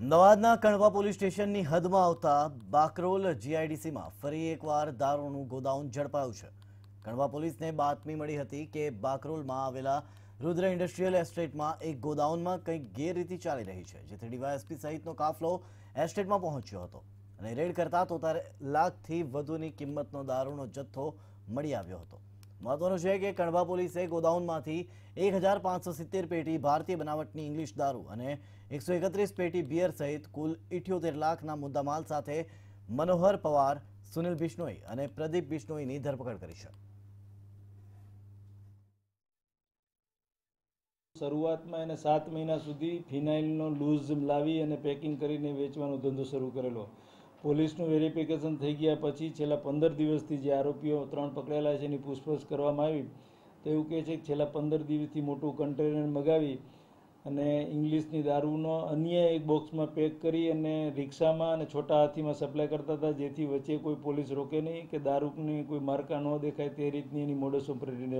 અમદાવાદના કણવા પોલીસ સ્ટેશનની હદમાં આવતા બાકરોલ જીઆઈડીસીમાં ફરી એકવાર દારૂનું ગોદાઉન ઝડપાયું છે. કણવા પોલીસને બાતમી મળી હતી કે બાકરોલમાં આવેલા રુદ્ર ઇન્ડસ્ટ્રીયલ એસ્ટેટમાં એક ગોદાઉનમાં કંઈક ગેરરીતિ ચાલી રહી છે, જેથી ડીવાયએસપી સહિતનો કાફલો એસ્ટેટમાં પહોંચ્યો હતો અને રેડ કરતા તોતેર લાખથી વધુની કિંમતનો દારૂનો જથ્થો મળી આવ્યો હતો. મહત્વનું છે કે કણવા પોલીસે ગોદાઉનમાંથી એક હજાર પાંચસો સિત્તેર પેટી ભારતીય બનાવટની ઇંગ્લિશ દારૂ અને એકસો એકત્રીસ પેટી બિયર સહિત કુલ ઇઠ્યોતેર લાખના મુદ્દામાલ સાથે મનોહર પવાર, સુનિલ બિશ્નોઈ અને પ્રદીપ બિશ્નોઈની ધરપકડ કરી છે. શરૂઆતમાં એને સાત મહિના સુધી ફિનાઇલનો લૂઝ લાવી અને પેકિંગ કરીને વેચવાનો ધંધો શરૂ કરેલો. પોલીસનું વેરિફિકેશન થઈ ગયા પછી છેલ્લા પંદર દિવસથી જે આરોપીઓ ત્રણ પકડેલા છે એની પૂછપરછ કરવામાં આવી, તો એવું કહે છે કે છેલ્લા પંદર દિવસથી મોટું કન્ટેનર મગાવી અને ઇંગ્લિશની દારૂનો અન્ય એક બોક્સમાં પેક કરી અને રિક્ષામાં અને છોટા હાથીમાં સપ્લાય કરતા હતા, જેથી વચ્ચે કોઈ પોલીસ રોકે નહીં કે દારૂની કોઈ માર્કા ન દેખાય તે રીતની એની મોડસ ઓપરેટીને